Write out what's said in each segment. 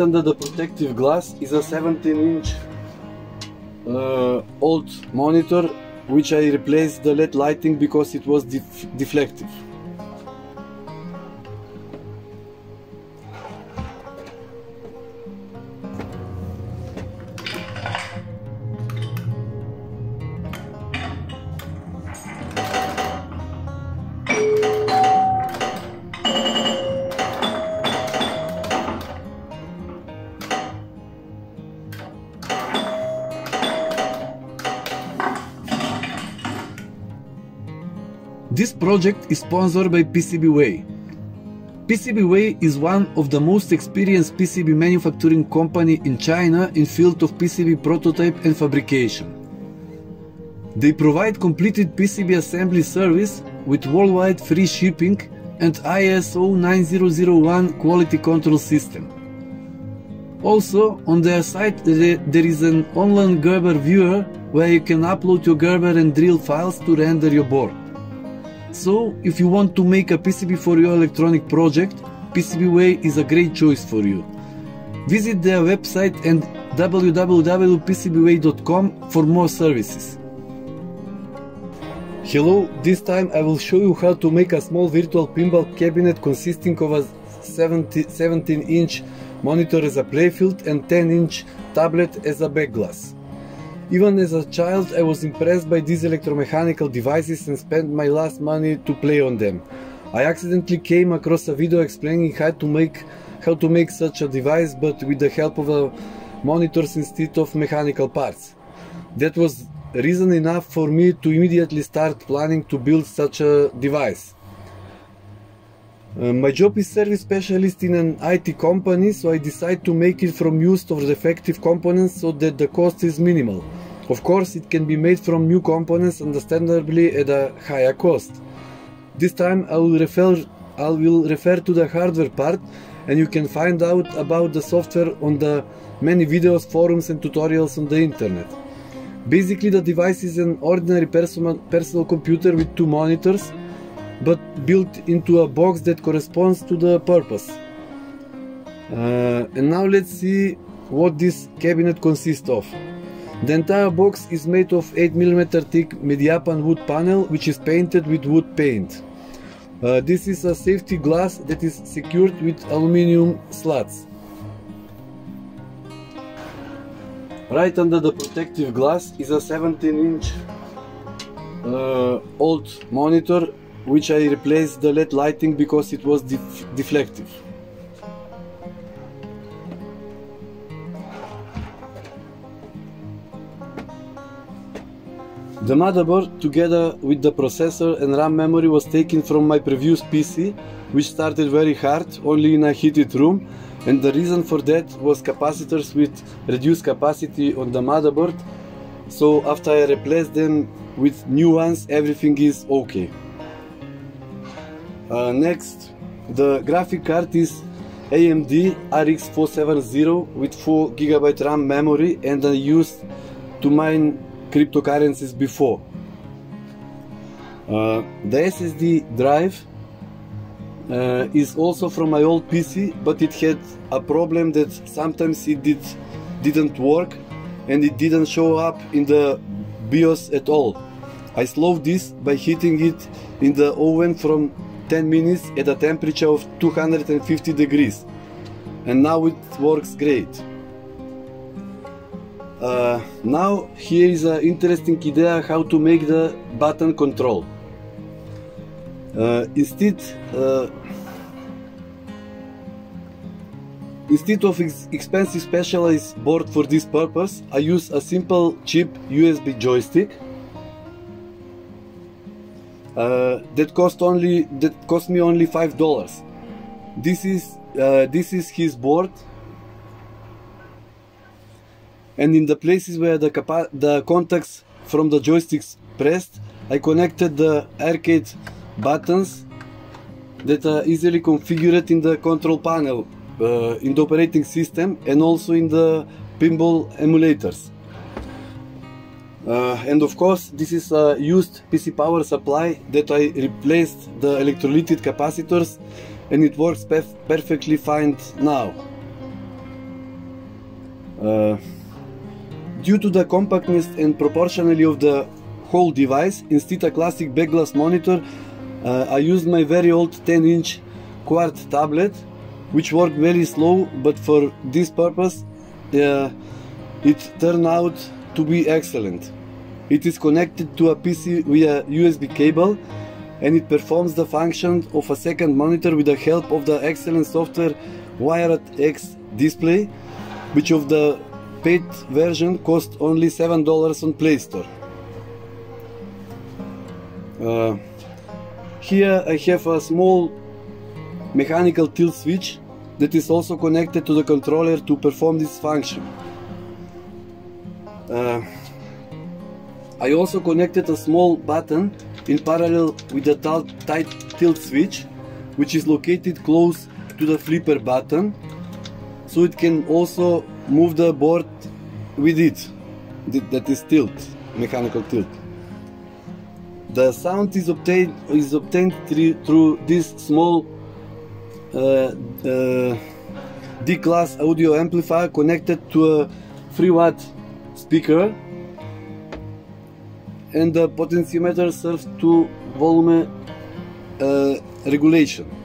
Under the protective glass is a 17 inch uh, old monitor which I replaced the LED lighting because it was def deflective. Project is sponsored by PCBWay. PCBWay is one of the most experienced PCB manufacturing company in China in field of PCB prototype and fabrication. They provide completed PCB assembly service with worldwide free shipping and ISO 9001 quality control system. Also, on their site there is an online Gerber viewer where you can upload your Gerber and drill files to render your board. So, if you want to make a PCB for your electronic project, PCBWay is a great choice for you. Visit their website and www.pcbway.com for more services. Hello, this time I will show you how to make a small virtual pinball cabinet consisting of a 17 inch monitor as a playfield and 10 inch tablet as a backglass. Even as a child, I was impressed by these electromechanical devices and spent my last money to play on them. I accidentally came across a video explaining how to make how to make such a device but with the help of a monitors instead of mechanical parts. That was reason enough for me to immediately start planning to build such a device. Uh, my job is service specialist in an IT company, so I decide to make it from used or defective components so that the cost is minimal. Of course, it can be made from new components understandably at a higher cost. This time I will refer I will refer to the hardware part and you can find out about the software on the many videos, forums and tutorials on the internet. Basically the device is an ordinary personal, personal computer with two monitors but built into a box that corresponds to the purpose. Uh, and now let's see what this cabinet consists of. The entire box is made of 8mm thick Mediapan wood panel which is painted with wood paint. Uh, this is a safety glass that is secured with aluminium slats. Right under the protective glass is a 17 inch uh, old monitor which I replaced the LED lighting because it was def deflective. The motherboard together with the processor and RAM memory was taken from my previous PC which started very hard only in a heated room and the reason for that was capacitors with reduced capacity on the motherboard so after I replaced them with new ones everything is okay. Uh, next the graphic card is AMD RX 470 with 4 GB RAM memory and I used to mine cryptocurrencies before. Uh, the SSD drive uh, is also from my old PC, but it had a problem that sometimes it did, didn't work and it didn't show up in the BIOS at all. I slowed this by heating it in the oven from 10 minutes at a temperature of 250 degrees and now it works great. Uh, now here is an interesting idea how to make the button control. Uh, instead, uh, instead of ex expensive specialized board for this purpose, I use a simple cheap USB joystick. uh, that cost only that cost me only five dollars. This is uh, this is his board, and in the places where the the contacts from the joysticks pressed, I connected the arcade buttons that are easily configured in the control panel uh, in the operating system and also in the pinball emulators. Uh, and of course this is a used PC power supply that I replaced the electrolytic capacitors and it works perf perfectly fine now. Uh, due to the compactness and proportionality of the whole device, instead a classic back glass monitor, uh, I used my very old 10 inch quad tablet which worked very slow but for this purpose uh, it turned out to be excellent. It is connected to a PC via USB cable and it performs the function of a second monitor with the help of the excellent software Wired X display, which of the paid version cost only $7 on Play Store. Uh, here I have a small mechanical tilt switch that is also connected to the controller to perform this function. Uh, I also connected a small button in parallel with the tight tilt switch which is located close to the flipper button so it can also move the board with did that is tilt, mechanical tilt. The sound is obtained is obtained through this small uh, uh, D-class audio amplifier connected to a 3 watt speaker and the potentiometer serves to volume uh, regulation.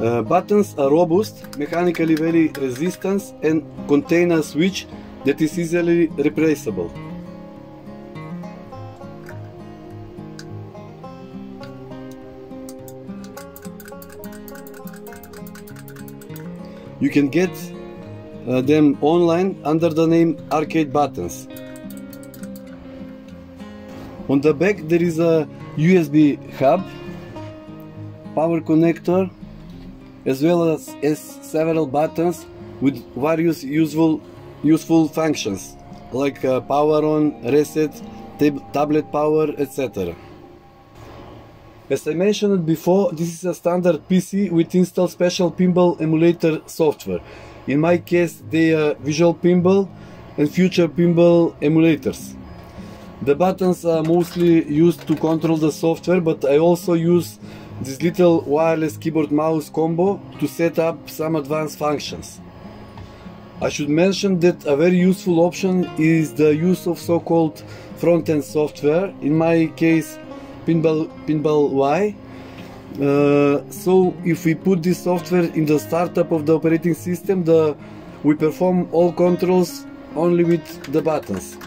Uh, buttons are robust, mechanically very resistant and contain a switch that is easily replaceable. You can get uh, them online under the name Arcade Buttons. On the back there is a USB hub, power connector, as well as, as several buttons with various useful useful functions like uh, power on, reset, tab tablet power, etc. As I mentioned before, this is a standard PC with installed special pinball emulator software. In my case, they are Visual Pinball and Future Pinball emulators. The buttons are mostly used to control the software, but I also use this little wireless keyboard mouse combo to set up some advanced functions. I should mention that a very useful option is the use of so-called front-end software. In my case, Pinball, PinballY. Uh, so if we put this software in the startup of the operating system, the, we perform all controls only with the buttons.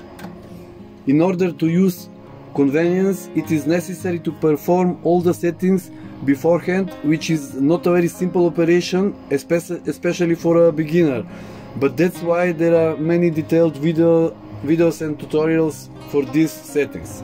In order to use convenience, it is necessary to perform all the settings beforehand, which is not a very simple operation, especially for a beginner. But that's why there are many detailed video, videos and tutorials for these settings.